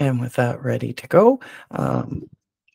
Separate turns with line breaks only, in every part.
And with that ready to go, um,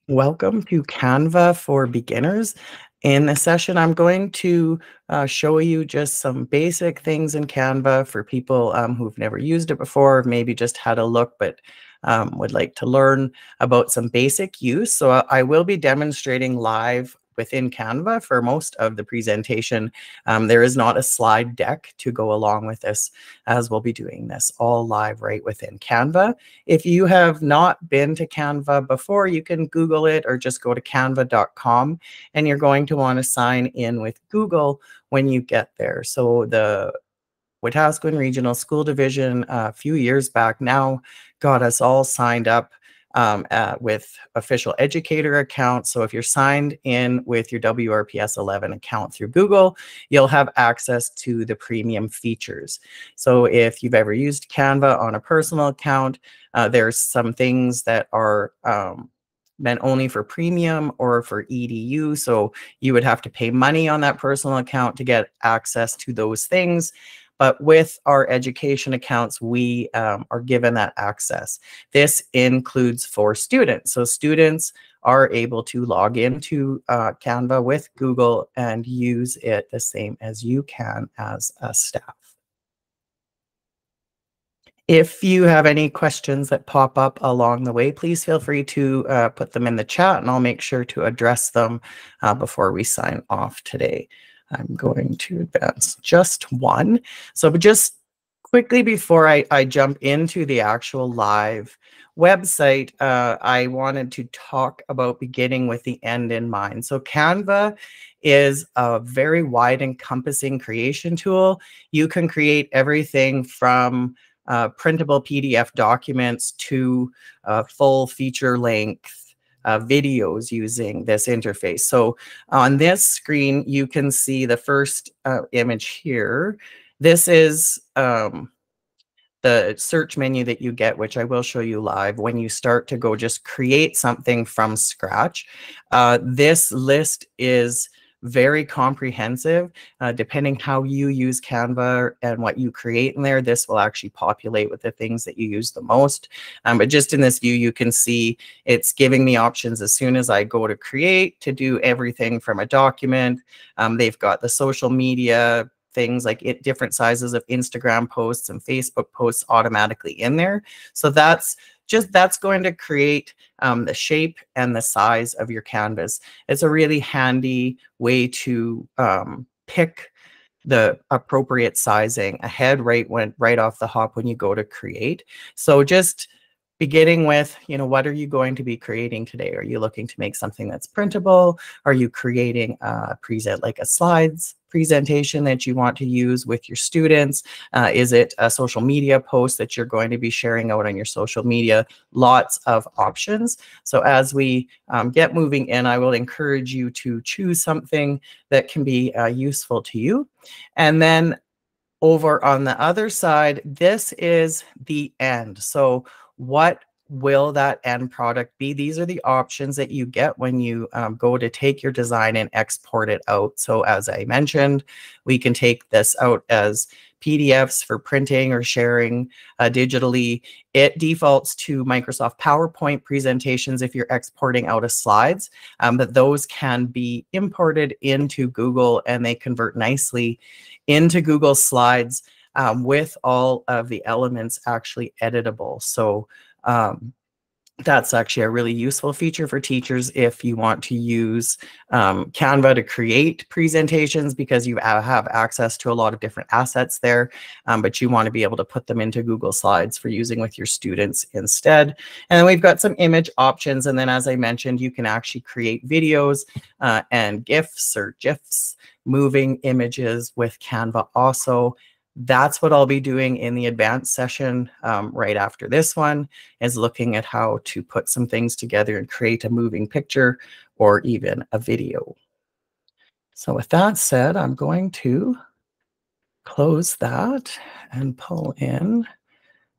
welcome to Canva for Beginners. In this session, I'm going to uh, show you just some basic things in Canva for people um, who've never used it before, maybe just had a look, but um, would like to learn about some basic use. So I will be demonstrating live within Canva for most of the presentation. Um, there is not a slide deck to go along with this as we'll be doing this all live right within Canva. If you have not been to Canva before, you can Google it or just go to canva.com and you're going to want to sign in with Google when you get there. So the Wetaskiwin Regional School Division uh, a few years back now got us all signed up um, uh, with official educator accounts. So if you're signed in with your WRPS 11 account through Google, you'll have access to the premium features. So if you've ever used Canva on a personal account, uh, there's some things that are um, meant only for premium or for EDU. So you would have to pay money on that personal account to get access to those things. But with our education accounts, we um, are given that access. This includes for students. So students are able to log into uh, Canva with Google and use it the same as you can as a staff. If you have any questions that pop up along the way, please feel free to uh, put them in the chat and I'll make sure to address them uh, before we sign off today. I'm going to advance just one. So but just quickly before I, I jump into the actual live website, uh, I wanted to talk about beginning with the end in mind. So Canva is a very wide encompassing creation tool. You can create everything from uh, printable PDF documents to uh, full feature length uh, videos using this interface. So on this screen, you can see the first uh, image here. This is um, the search menu that you get, which I will show you live when you start to go just create something from scratch. Uh, this list is very comprehensive. Uh, depending how you use Canva and what you create in there, this will actually populate with the things that you use the most. Um, but just in this view, you can see it's giving me options as soon as I go to create to do everything from a document. Um, they've got the social media things like it different sizes of Instagram posts and Facebook posts automatically in there. So that's just that's going to create um, the shape and the size of your canvas. It's a really handy way to um, pick the appropriate sizing ahead right when right off the hop when you go to create. So just beginning with, you know, what are you going to be creating today? Are you looking to make something that's printable? Are you creating a preset like a slides presentation that you want to use with your students? Uh, is it a social media post that you're going to be sharing out on your social media? Lots of options. So as we um, get moving in, I will encourage you to choose something that can be uh, useful to you. And then over on the other side, this is the end. So what will that end product be? These are the options that you get when you um, go to take your design and export it out. So as I mentioned, we can take this out as PDFs for printing or sharing uh, digitally. It defaults to Microsoft PowerPoint presentations if you're exporting out of slides, um, but those can be imported into Google and they convert nicely into Google Slides um, with all of the elements actually editable. So um, that's actually a really useful feature for teachers if you want to use um, Canva to create presentations because you have access to a lot of different assets there, um, but you want to be able to put them into Google Slides for using with your students instead. And then we've got some image options. And then as I mentioned, you can actually create videos uh, and GIFs or GIFs, moving images with Canva also that's what I'll be doing in the advanced session um, right after this one is looking at how to put some things together and create a moving picture or even a video. So with that said, I'm going to close that and pull in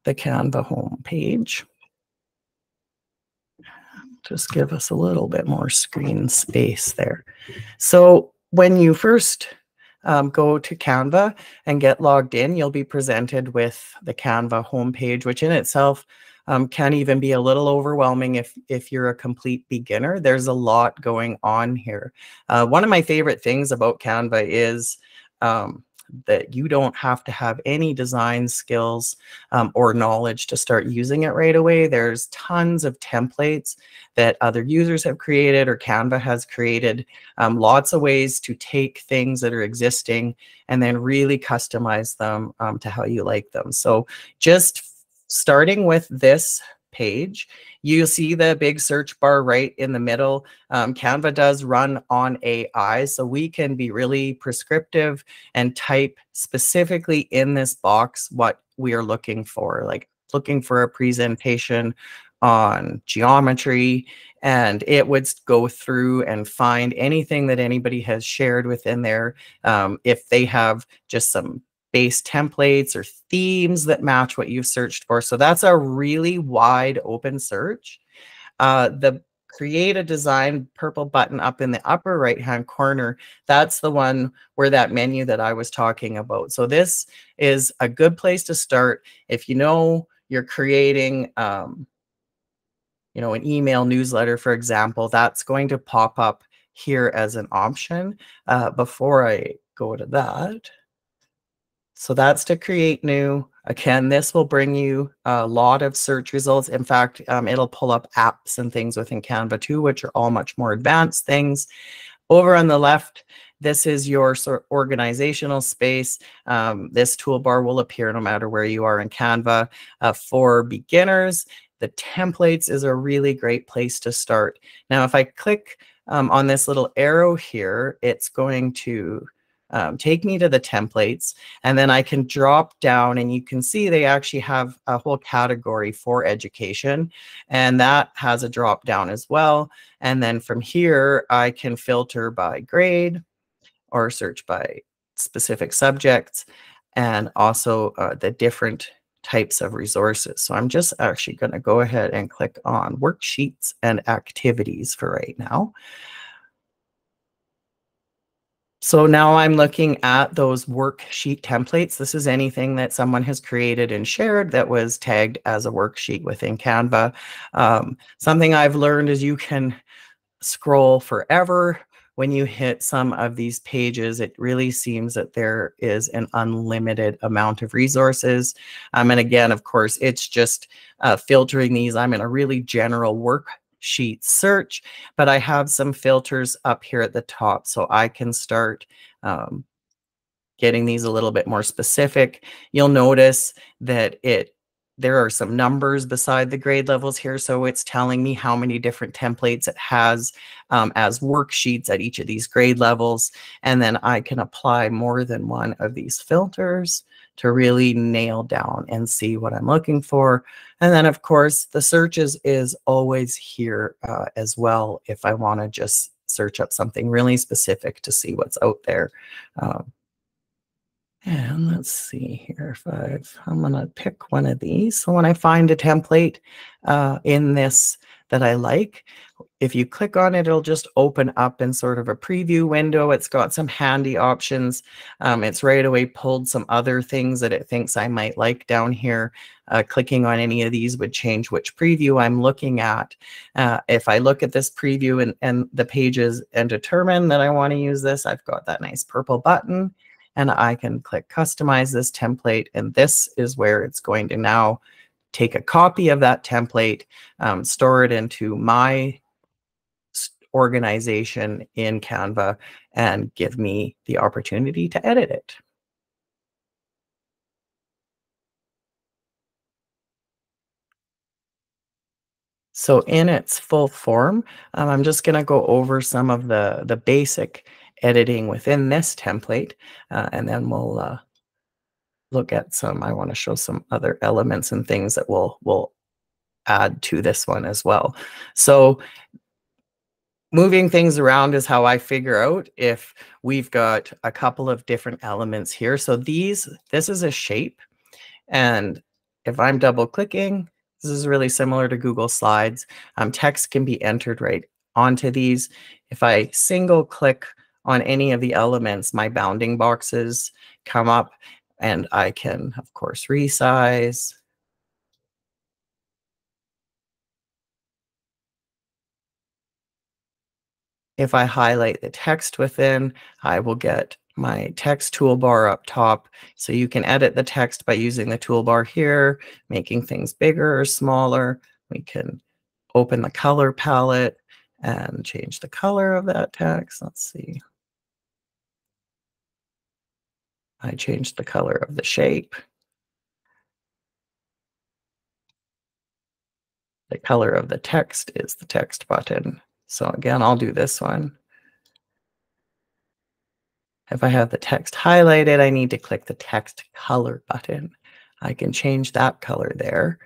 the Canva home page. Just give us a little bit more screen space there. So when you first um, go to Canva and get logged in, you'll be presented with the Canva homepage, which in itself um, can even be a little overwhelming if if you're a complete beginner. There's a lot going on here. Uh, one of my favorite things about Canva is um, that you don't have to have any design skills um, or knowledge to start using it right away. There's tons of templates that other users have created or Canva has created. Um, lots of ways to take things that are existing and then really customize them um, to how you like them. So just starting with this page, you see the big search bar right in the middle. Um, Canva does run on AI, so we can be really prescriptive and type specifically in this box what we are looking for, like looking for a presentation on geometry, and it would go through and find anything that anybody has shared within there. Um, if they have just some base templates or themes that match what you've searched for. So that's a really wide open search. Uh, the create a design purple button up in the upper right hand corner, that's the one where that menu that I was talking about. So this is a good place to start. If you know you're creating, um, you know, an email newsletter, for example, that's going to pop up here as an option. Uh, before I go to that, so that's to create new. Again, this will bring you a lot of search results. In fact, um, it'll pull up apps and things within Canva too, which are all much more advanced things. Over on the left, this is your sort of organizational space. Um, this toolbar will appear no matter where you are in Canva. Uh, for beginners, the templates is a really great place to start. Now, if I click um, on this little arrow here, it's going to um, take me to the templates and then I can drop down and you can see they actually have a whole category for education and that has a drop down as well. And then from here, I can filter by grade or search by specific subjects and also uh, the different types of resources. So I'm just actually going to go ahead and click on worksheets and activities for right now. So now I'm looking at those worksheet templates. This is anything that someone has created and shared that was tagged as a worksheet within Canva. Um, something I've learned is you can scroll forever when you hit some of these pages, it really seems that there is an unlimited amount of resources. Um, and again, of course, it's just uh, filtering these. I'm in a really general work sheet search, but I have some filters up here at the top so I can start um, getting these a little bit more specific. You'll notice that it there are some numbers beside the grade levels here. So it's telling me how many different templates it has um, as worksheets at each of these grade levels. And then I can apply more than one of these filters to really nail down and see what I'm looking for. And then, of course, the searches is always here uh, as well if I want to just search up something really specific to see what's out there. Um, and let's see here if I've, I'm going to pick one of these. So when I find a template uh, in this that I like, if you click on it, it'll just open up in sort of a preview window. It's got some handy options. Um, it's right away pulled some other things that it thinks I might like down here. Uh, clicking on any of these would change which preview I'm looking at. Uh, if I look at this preview and, and the pages and determine that I want to use this, I've got that nice purple button and I can click customize this template. And this is where it's going to now take a copy of that template, um, store it into my organization in Canva and give me the opportunity to edit it. So in its full form, um, I'm just going to go over some of the, the basic editing within this template, uh, and then we'll uh, look at some, I want to show some other elements and things that we'll, we'll add to this one as well. So moving things around is how I figure out if we've got a couple of different elements here. So these, this is a shape. And if I'm double clicking, this is really similar to Google Slides. Um, text can be entered right onto these. If I single click on any of the elements, my bounding boxes come up and I can, of course, resize. If I highlight the text within, I will get my text toolbar up top. So you can edit the text by using the toolbar here, making things bigger or smaller. We can open the color palette and change the color of that text. Let's see. I changed the color of the shape. The color of the text is the text button. So again, I'll do this one. If I have the text highlighted, I need to click the text color button. I can change that color there.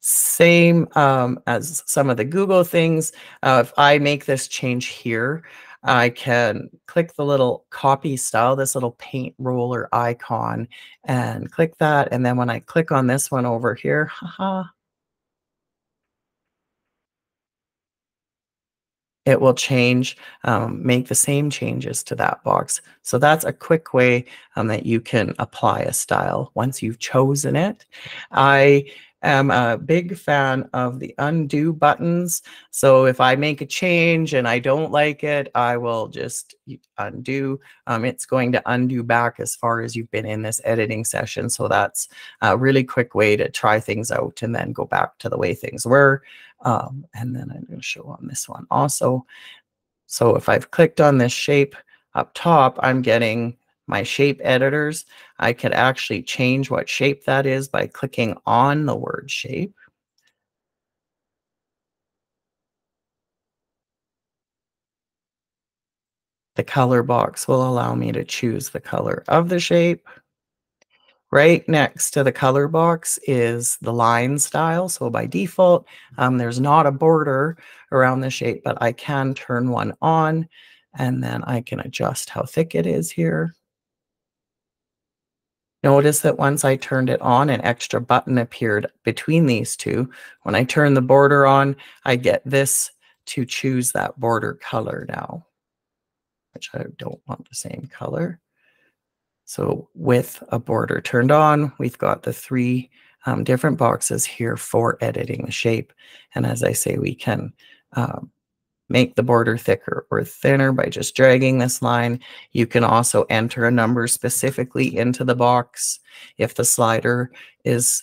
Same um, as some of the Google things. Uh, if I make this change here, I can click the little copy style, this little paint roller icon, and click that. And then when I click on this one over here, haha, it will change, um, make the same changes to that box. So that's a quick way um, that you can apply a style once you've chosen it. I am a big fan of the undo buttons. So if I make a change and I don't like it, I will just undo. Um, it's going to undo back as far as you've been in this editing session. So that's a really quick way to try things out and then go back to the way things were. Um, and then I'm going to show on this one also. So if I've clicked on this shape up top, I'm getting my shape editors, I could actually change what shape that is by clicking on the word shape. The color box will allow me to choose the color of the shape. Right next to the color box is the line style. So by default, um, there's not a border around the shape, but I can turn one on and then I can adjust how thick it is here. Notice that once I turned it on, an extra button appeared between these two. When I turn the border on, I get this to choose that border color now, which I don't want the same color. So with a border turned on, we've got the three um, different boxes here for editing the shape. And as I say, we can um, make the border thicker or thinner by just dragging this line. You can also enter a number specifically into the box if the slider is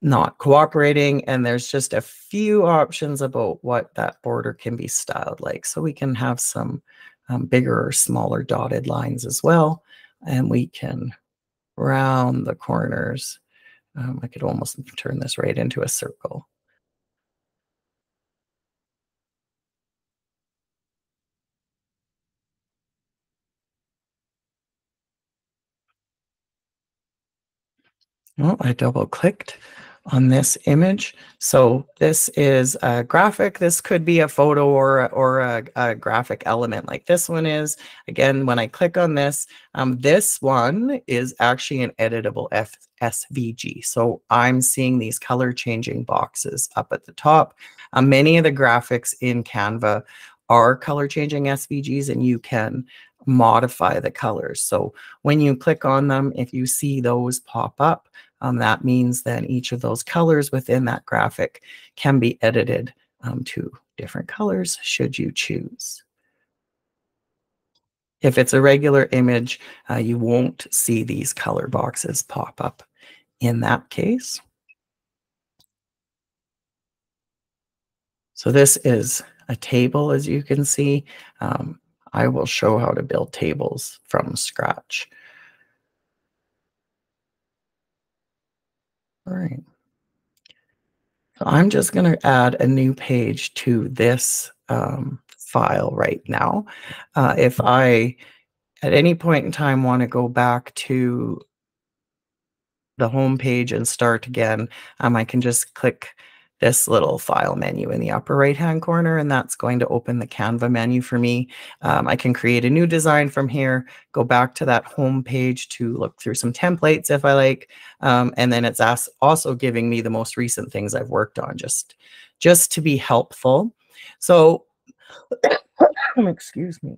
not cooperating and there's just a few options about what that border can be styled like. So we can have some um, bigger or smaller dotted lines as well. And we can round the corners. Um, I could almost turn this right into a circle. Well, I double clicked on this image. So this is a graphic. This could be a photo or, or a, a graphic element like this one is. Again, when I click on this, um, this one is actually an editable F SVG. So I'm seeing these color changing boxes up at the top. Um, many of the graphics in Canva are color changing SVGs and you can modify the colors. So when you click on them, if you see those pop up, um, that means then each of those colors within that graphic can be edited um, to different colors should you choose. If it's a regular image, uh, you won't see these color boxes pop up in that case. So this is a table, as you can see. Um, I will show how to build tables from scratch. All right. So I'm just going to add a new page to this um, file right now. Uh, if I, at any point in time, want to go back to the home page and start again, um, I can just click this little file menu in the upper right hand corner and that's going to open the Canva menu for me. Um, I can create a new design from here, go back to that home page to look through some templates if I like. Um, and then it's also giving me the most recent things I've worked on just, just to be helpful. So, excuse me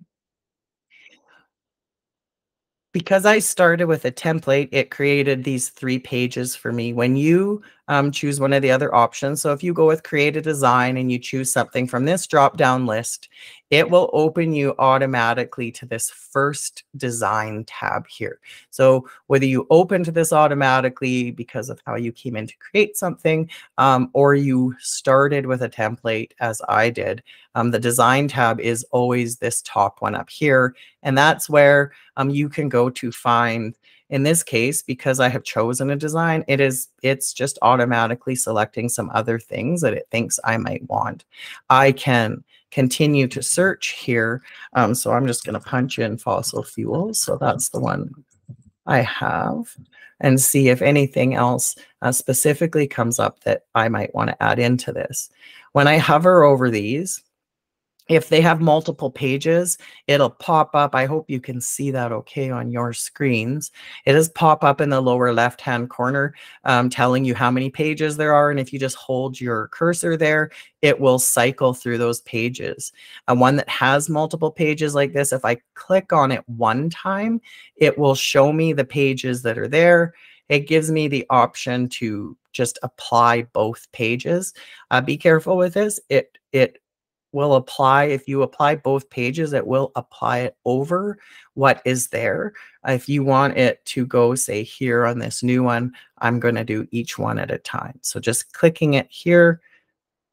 because I started with a template, it created these three pages for me. When you um, choose one of the other options, so if you go with create a design and you choose something from this drop down list, it will open you automatically to this first design tab here. So whether you open to this automatically because of how you came in to create something, um, or you started with a template as I did, um, the design tab is always this top one up here. And that's where um, you can go to find in this case, because I have chosen a design, it is it's just automatically selecting some other things that it thinks I might want. I can continue to search here. Um, so I'm just going to punch in fossil fuels. So that's the one I have and see if anything else uh, specifically comes up that I might want to add into this. When I hover over these, if they have multiple pages, it'll pop up. I hope you can see that okay on your screens. It does pop up in the lower left-hand corner um, telling you how many pages there are. And if you just hold your cursor there, it will cycle through those pages. And one that has multiple pages like this, if I click on it one time, it will show me the pages that are there. It gives me the option to just apply both pages. Uh, be careful with this. It it will apply, if you apply both pages, it will apply it over what is there. If you want it to go, say, here on this new one, I'm going to do each one at a time. So just clicking it here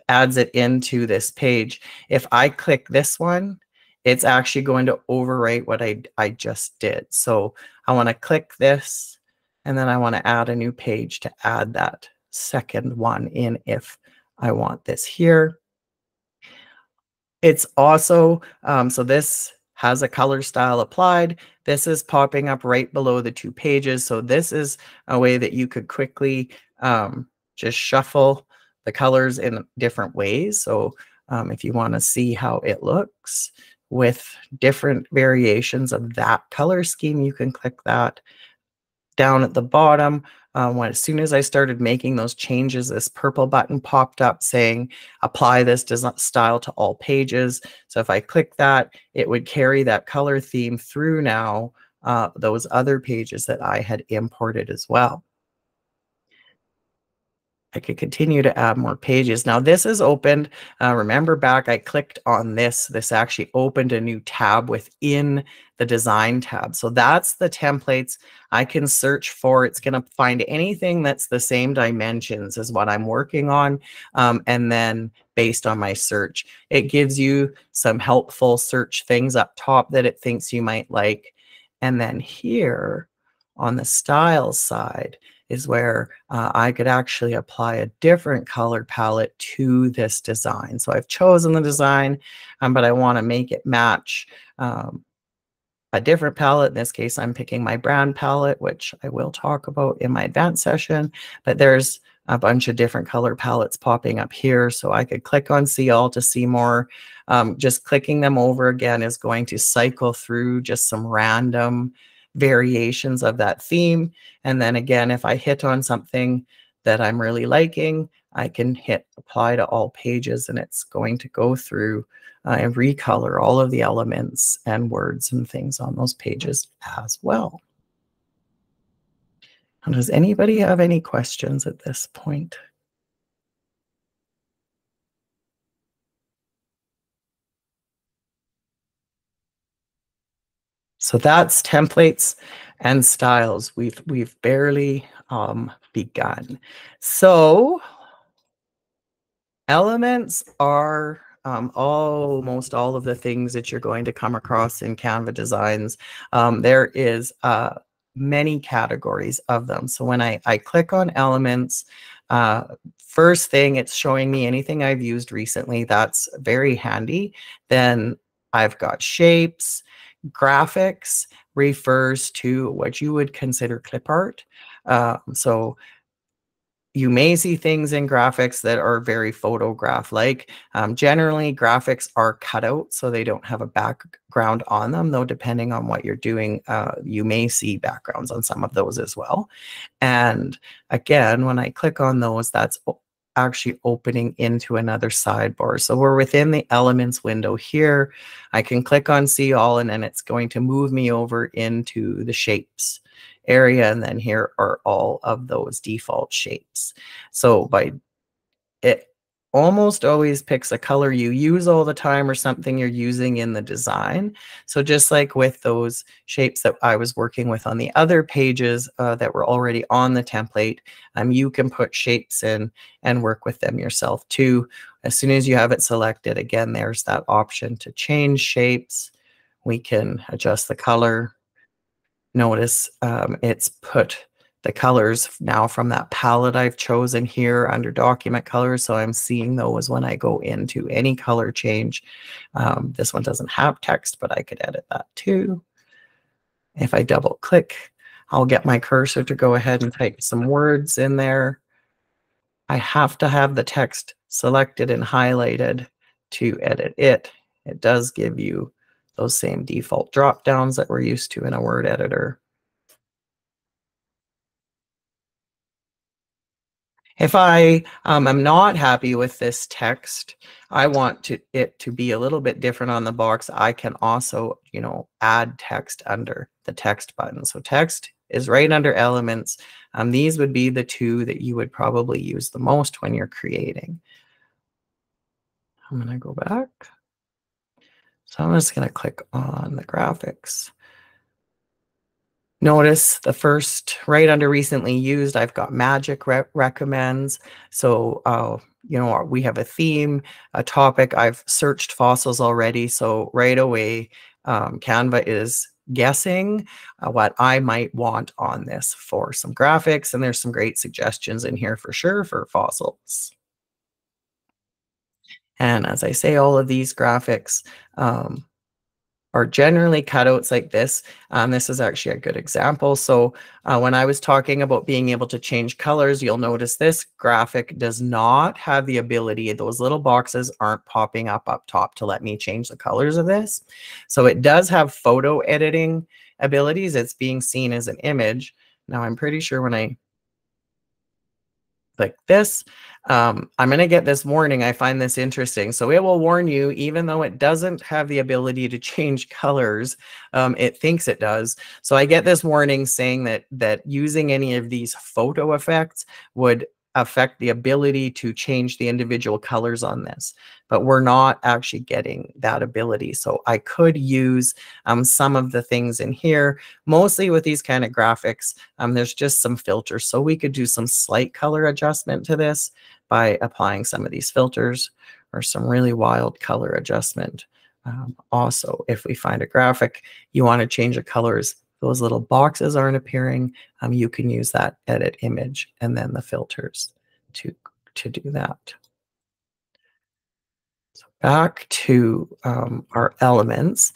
adds it into this page. If I click this one, it's actually going to overwrite what I, I just did. So I want to click this, and then I want to add a new page to add that second one in if I want this here. It's also, um, so this has a color style applied. This is popping up right below the two pages. So this is a way that you could quickly um, just shuffle the colors in different ways. So um, if you want to see how it looks with different variations of that color scheme, you can click that down at the bottom. Um, when as soon as I started making those changes, this purple button popped up saying apply this style to all pages. So if I click that, it would carry that color theme through now uh, those other pages that I had imported as well. I could continue to add more pages. Now this is opened. Uh, remember back, I clicked on this. This actually opened a new tab within the design tab. So that's the templates I can search for. It's going to find anything that's the same dimensions as what I'm working on. Um, and then based on my search, it gives you some helpful search things up top that it thinks you might like. And then here on the style side, is where uh, I could actually apply a different color palette to this design. So I've chosen the design, um, but I want to make it match um, a different palette. In this case, I'm picking my brown palette, which I will talk about in my advanced session, but there's a bunch of different color palettes popping up here. So I could click on see all to see more. Um, just clicking them over again is going to cycle through just some random variations of that theme. And then again, if I hit on something that I'm really liking, I can hit apply to all pages and it's going to go through uh, and recolor all of the elements and words and things on those pages as well. And does anybody have any questions at this point? So that's templates and styles. We've we've barely um, begun. So elements are um, almost all of the things that you're going to come across in Canva designs. Um, there is uh, many categories of them. So when I, I click on elements, uh, first thing, it's showing me anything I've used recently. That's very handy. Then I've got shapes, graphics refers to what you would consider clip art. Uh, so you may see things in graphics that are very photograph like. Um, generally, graphics are cut out so they don't have a background on them, though, depending on what you're doing, uh, you may see backgrounds on some of those as well. And again, when I click on those, that's actually opening into another sidebar. So we're within the elements window here. I can click on see all and then it's going to move me over into the shapes area. And then here are all of those default shapes. So by it, almost always picks a color you use all the time or something you're using in the design. So just like with those shapes that I was working with on the other pages uh, that were already on the template, um, you can put shapes in and work with them yourself too. As soon as you have it selected, again, there's that option to change shapes. We can adjust the color. Notice um, it's put the colors now from that palette I've chosen here under document colors. So I'm seeing those when I go into any color change. Um, this one doesn't have text, but I could edit that too. If I double click, I'll get my cursor to go ahead and type some words in there. I have to have the text selected and highlighted to edit it. It does give you those same default drop downs that we're used to in a word editor. If I um, am not happy with this text, I want to, it to be a little bit different on the box. I can also, you know, add text under the text button. So text is right under elements. Um, these would be the two that you would probably use the most when you're creating. I'm going to go back. So I'm just going to click on the graphics. Notice the first right under recently used, I've got magic re recommends. So, uh, you know, we have a theme, a topic. I've searched fossils already. So right away, um, Canva is guessing uh, what I might want on this for some graphics. And there's some great suggestions in here for sure for fossils. And as I say, all of these graphics um, are generally cutouts like this. Um, this is actually a good example. So uh, when I was talking about being able to change colors, you'll notice this graphic does not have the ability, those little boxes aren't popping up up top to let me change the colors of this. So it does have photo editing abilities. It's being seen as an image. Now I'm pretty sure when I click this, um, I'm going to get this warning. I find this interesting. So it will warn you, even though it doesn't have the ability to change colors, um, it thinks it does. So I get this warning saying that that using any of these photo effects would affect the ability to change the individual colors on this, but we're not actually getting that ability. So I could use um, some of the things in here, mostly with these kind of graphics. Um, there's just some filters. So we could do some slight color adjustment to this by applying some of these filters or some really wild color adjustment. Um, also, if we find a graphic, you want to change the colors those little boxes aren't appearing, um, you can use that edit image and then the filters to, to do that. So back to um, our elements.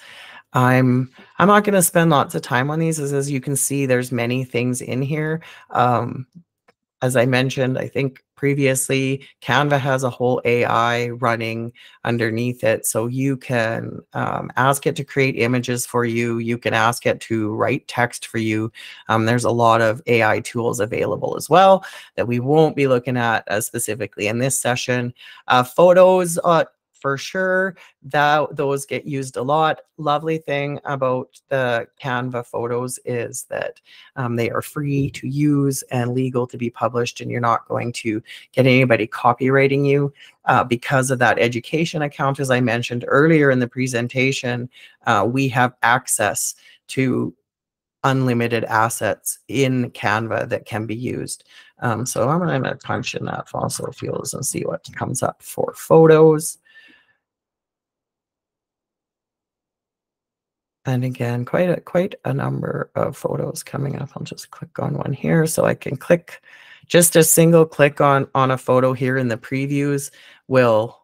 I'm I'm not going to spend lots of time on these as, as you can see there's many things in here. Um, as I mentioned, I think previously, Canva has a whole AI running underneath it. So you can um, ask it to create images for you. You can ask it to write text for you. Um, there's a lot of AI tools available as well that we won't be looking at as specifically in this session. Uh, photos, uh, for sure that those get used a lot. Lovely thing about the Canva photos is that um, they are free to use and legal to be published, and you're not going to get anybody copyrighting you uh, because of that education account. As I mentioned earlier in the presentation, uh, we have access to unlimited assets in Canva that can be used. Um, so I'm going to punch in that fossil fuels and see what comes up for photos. And again, quite a quite a number of photos coming up. I'll just click on one here so I can click just a single click on on a photo here in the previews will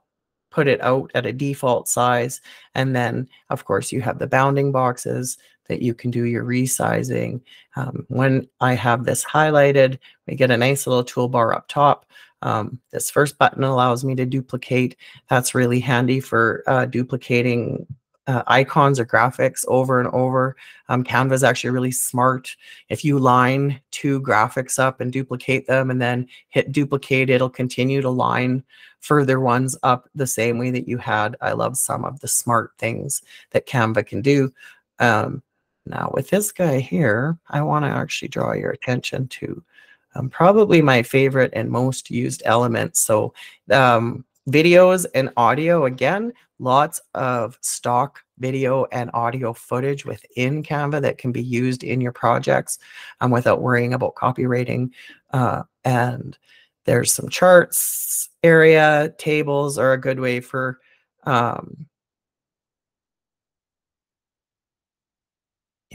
put it out at a default size. And then of course you have the bounding boxes that you can do your resizing. Um, when I have this highlighted, we get a nice little toolbar up top. Um, this first button allows me to duplicate. That's really handy for uh, duplicating uh, icons or graphics over and over. Um, Canva is actually really smart. If you line two graphics up and duplicate them and then hit duplicate, it'll continue to line further ones up the same way that you had. I love some of the smart things that Canva can do. Um, now with this guy here, I want to actually draw your attention to um, probably my favorite and most used element. So um, videos and audio, again, lots of stock video and audio footage within Canva that can be used in your projects um, without worrying about copyrighting. Uh, and there's some charts area, tables are a good way for um,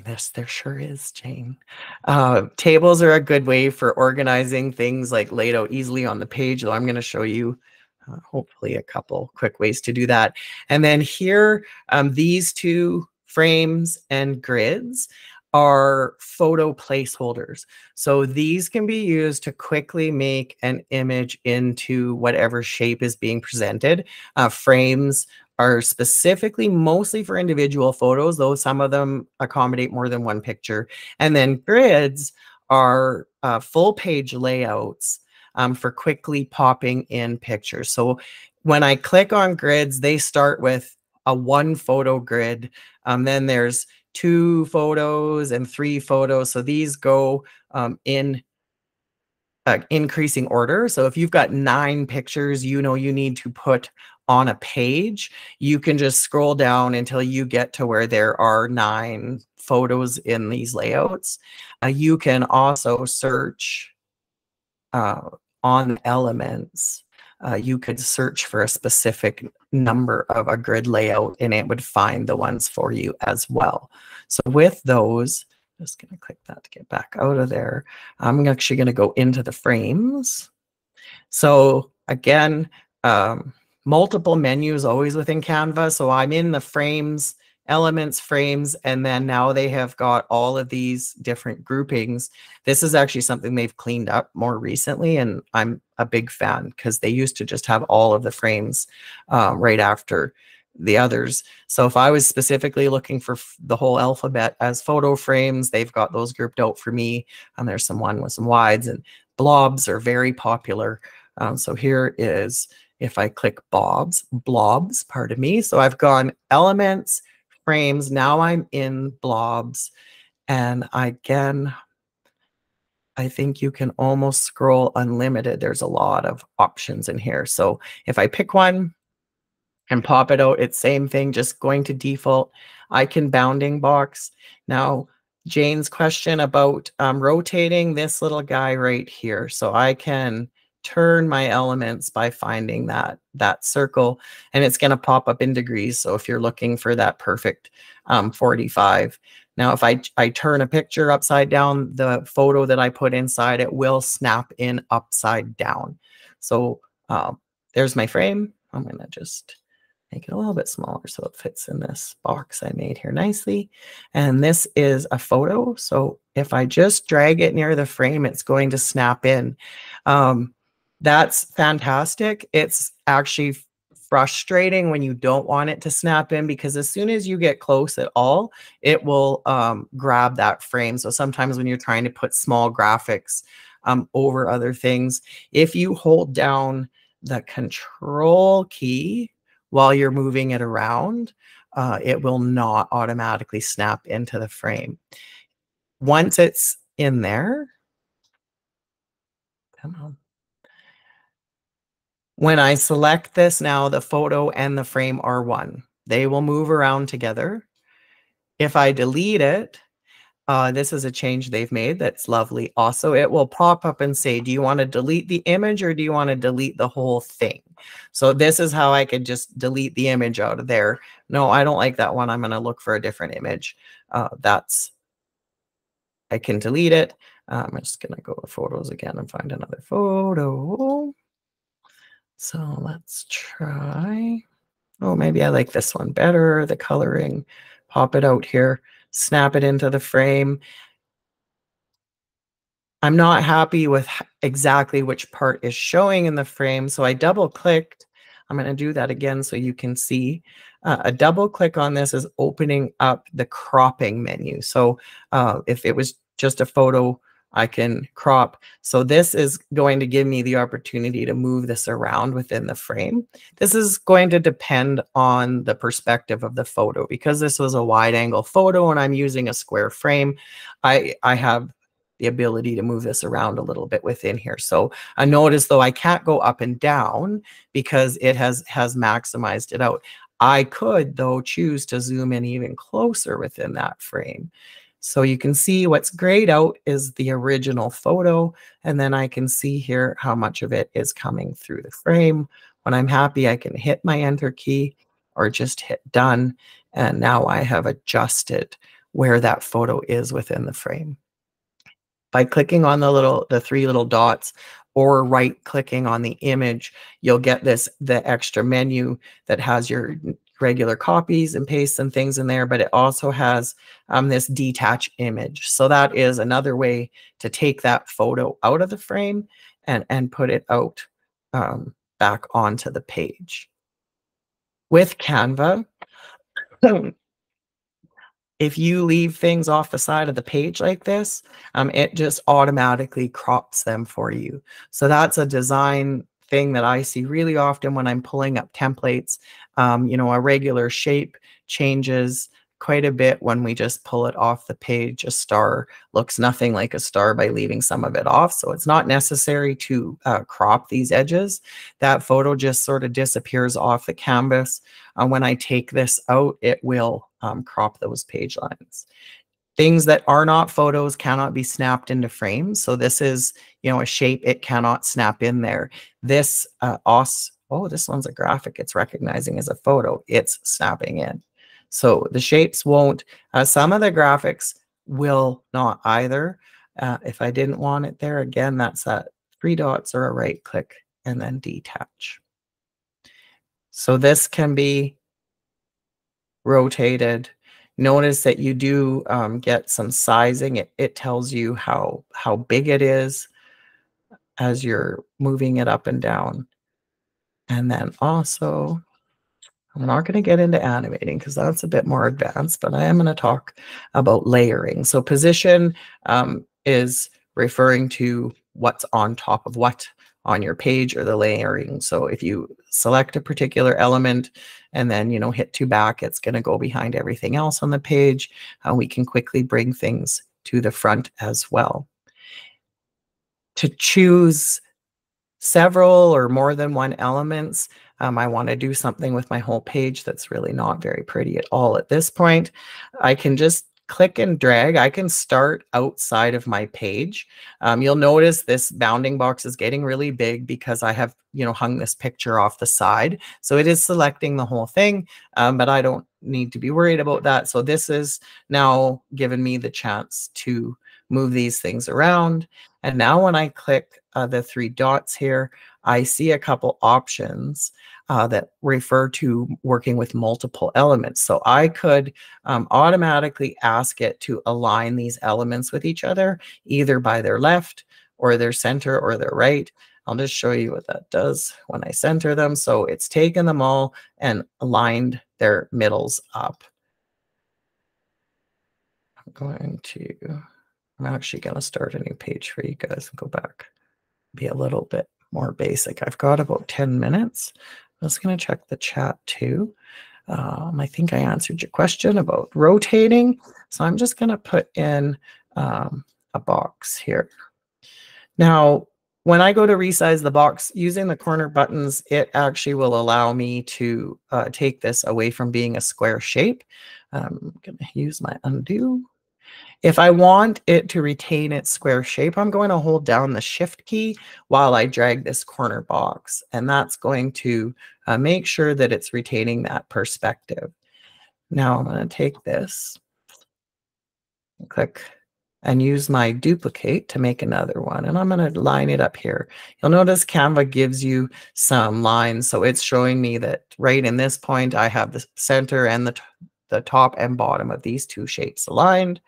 Yes, there sure is, Jane. Uh, tables are a good way for organizing things like laid out easily on the page, though I'm going to show you uh, hopefully a couple quick ways to do that. And then here, um, these two frames and grids are photo placeholders. So these can be used to quickly make an image into whatever shape is being presented. Uh, frames are specifically mostly for individual photos, though some of them accommodate more than one picture. And then grids are uh, full page layouts um, for quickly popping in pictures. So when I click on grids, they start with a one photo grid. Um, then there's two photos and three photos. So these go um, in uh, increasing order. So if you've got nine pictures, you know you need to put on a page, you can just scroll down until you get to where there are nine photos in these layouts. Uh, you can also search uh, on elements. Uh, you could search for a specific number of a grid layout and it would find the ones for you as well. So with those, I'm just going to click that to get back out of there. I'm actually going to go into the frames. So again, um, multiple menus always within Canva. So I'm in the frames, elements, frames, and then now they have got all of these different groupings. This is actually something they've cleaned up more recently, and I'm a big fan because they used to just have all of the frames um, right after the others. So if I was specifically looking for the whole alphabet as photo frames, they've got those grouped out for me. And there's some one with some wides and blobs are very popular. Um, so here is if I click Bob's, blobs, pardon me. So I've gone elements, frames. Now I'm in blobs. And again, I think you can almost scroll unlimited. There's a lot of options in here. So if I pick one and pop it out, it's same thing, just going to default. I can bounding box. Now, Jane's question about um, rotating this little guy right here. So I can turn my elements by finding that that circle and it's going to pop up in degrees so if you're looking for that perfect um, 45 now if I, I turn a picture upside down the photo that I put inside it will snap in upside down so um, there's my frame I'm going to just make it a little bit smaller so it fits in this box I made here nicely. And this is a photo. So if I just drag it near the frame, it's going to snap in. Um, that's fantastic. It's actually frustrating when you don't want it to snap in because as soon as you get close at all, it will um, grab that frame. So sometimes when you're trying to put small graphics um, over other things, if you hold down the control key while you're moving it around, uh, it will not automatically snap into the frame. Once it's in there, come on. When I select this now, the photo and the frame are one. They will move around together. If I delete it, uh, this is a change they've made that's lovely. Also, it will pop up and say, do you want to delete the image or do you want to delete the whole thing? So this is how I could just delete the image out of there. No, I don't like that one. I'm going to look for a different image. Uh, that's, I can delete it. I'm just going to go to photos again and find another photo. So let's try. Oh, maybe I like this one better. The coloring. Pop it out here. Snap it into the frame. I'm not happy with exactly which part is showing in the frame. So I double clicked. I'm going to do that again so you can see. Uh, a double click on this is opening up the cropping menu. So uh, if it was just a photo I can crop. So this is going to give me the opportunity to move this around within the frame. This is going to depend on the perspective of the photo because this was a wide angle photo and I'm using a square frame. I, I have the ability to move this around a little bit within here. So I notice though I can't go up and down because it has has maximized it out. I could though choose to zoom in even closer within that frame. So you can see what's grayed out is the original photo. And then I can see here how much of it is coming through the frame. When I'm happy, I can hit my enter key or just hit done. And now I have adjusted where that photo is within the frame. By clicking on the little, the three little dots or right clicking on the image, you'll get this, the extra menu that has your regular copies and pastes and things in there, but it also has um, this detach image. So that is another way to take that photo out of the frame and, and put it out um, back onto the page. With Canva, if you leave things off the side of the page like this, um, it just automatically crops them for you. So that's a design thing that I see really often when I'm pulling up templates. Um, you know, a regular shape changes quite a bit when we just pull it off the page. A star looks nothing like a star by leaving some of it off. So it's not necessary to uh, crop these edges. That photo just sort of disappears off the canvas. Uh, when I take this out, it will um, crop those page lines. Things that are not photos cannot be snapped into frames. So this is, you know, a shape, it cannot snap in there. This uh, os, oh, this one's a graphic. It's recognizing as a photo. It's snapping in. So the shapes won't, uh, some of the graphics will not either. Uh, if I didn't want it there, again, that's that three dots or a right click and then detach. So this can be rotated Notice that you do um, get some sizing. It, it tells you how, how big it is as you're moving it up and down. And then also, I'm not going to get into animating because that's a bit more advanced, but I am going to talk about layering. So position um, is referring to what's on top of what on your page or the layering. So if you select a particular element and then, you know, hit to back, it's going to go behind everything else on the page. We can quickly bring things to the front as well. To choose several or more than one elements, um, I want to do something with my whole page that's really not very pretty at all at this point. I can just click and drag, I can start outside of my page. Um, you'll notice this bounding box is getting really big because I have, you know, hung this picture off the side. So it is selecting the whole thing, um, but I don't need to be worried about that. So this is now given me the chance to move these things around. And now when I click uh, the three dots here, I see a couple options uh, that refer to working with multiple elements. So I could um, automatically ask it to align these elements with each other, either by their left or their center or their right. I'll just show you what that does when I center them. So it's taken them all and aligned their middles up. I'm going to, I'm actually going to start a new page for you guys and go back, be a little bit more basic. I've got about 10 minutes. I'm just going to check the chat too. Um, I think I answered your question about rotating. So I'm just going to put in um, a box here. Now, when I go to resize the box using the corner buttons, it actually will allow me to uh, take this away from being a square shape. I'm going to use my undo if I want it to retain its square shape, I'm going to hold down the shift key while I drag this corner box. And that's going to uh, make sure that it's retaining that perspective. Now I'm going to take this, click and use my duplicate to make another one. And I'm going to line it up here. You'll notice Canva gives you some lines. So it's showing me that right in this point, I have the center and the, the top and bottom of these two shapes aligned.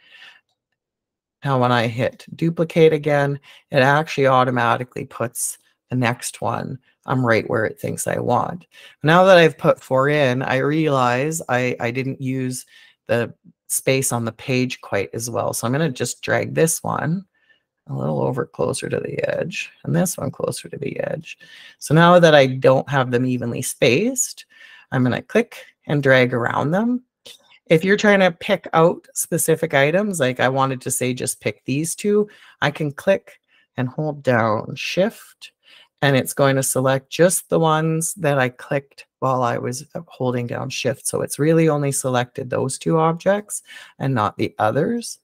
Now, when I hit duplicate again, it actually automatically puts the next one I'm right where it thinks I want. Now that I've put four in, I realize I, I didn't use the space on the page quite as well. So I'm going to just drag this one a little over closer to the edge and this one closer to the edge. So now that I don't have them evenly spaced, I'm going to click and drag around them. If you're trying to pick out specific items, like I wanted to say just pick these two, I can click and hold down shift and it's going to select just the ones that I clicked while I was uh, holding down shift. So it's really only selected those two objects and not the others.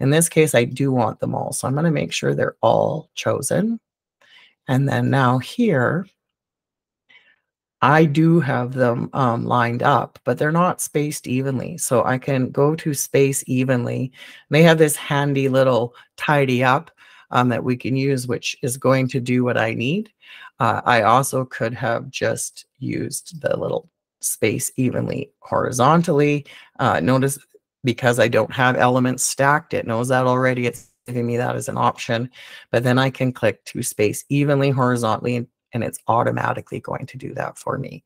In this case, I do want them all. So I'm going to make sure they're all chosen. And then now here, I do have them um, lined up, but they're not spaced evenly. So I can go to space evenly. They have this handy little tidy up um, that we can use, which is going to do what I need. Uh, I also could have just used the little space evenly horizontally. Uh, notice because I don't have elements stacked, it knows that already. It's giving me that as an option. But then I can click to space evenly horizontally and, and it's automatically going to do that for me.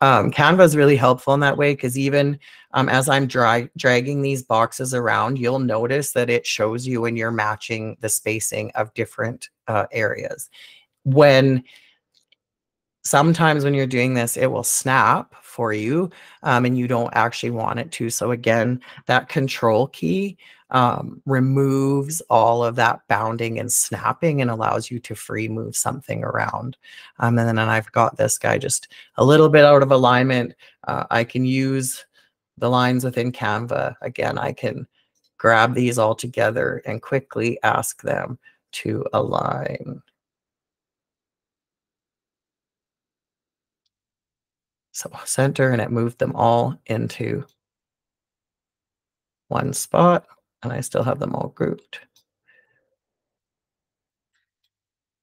Um, Canva is really helpful in that way because even um, as I'm dra dragging these boxes around, you'll notice that it shows you when you're matching the spacing of different uh, areas. When sometimes when you're doing this, it will snap for you um, and you don't actually want it to. So again, that control key um, removes all of that bounding and snapping and allows you to free move something around. Um, and then I've got this guy just a little bit out of alignment. Uh, I can use the lines within Canva. Again, I can grab these all together and quickly ask them to align. So center and it moved them all into one spot and I still have them all grouped.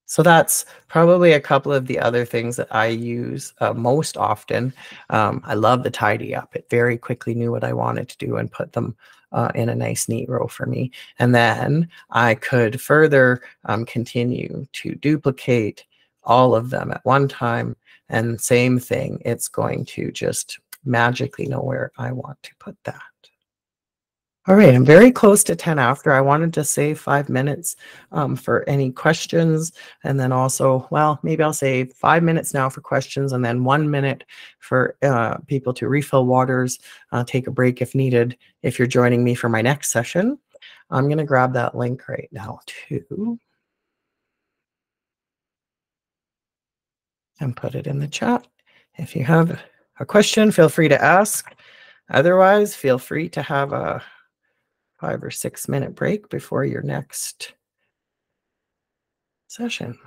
So that's probably a couple of the other things that I use uh, most often. Um, I love the tidy up. It very quickly knew what I wanted to do and put them uh, in a nice neat row for me. And then I could further um, continue to duplicate all of them at one time. And same thing, it's going to just magically know where I want to put that. All right, I'm very close to 10 after. I wanted to save five minutes um, for any questions. And then also, well, maybe I'll save five minutes now for questions and then one minute for uh, people to refill waters, uh, take a break if needed, if you're joining me for my next session. I'm going to grab that link right now too. And put it in the chat. If you have a question, feel free to ask. Otherwise, feel free to have a five or six minute break before your next session.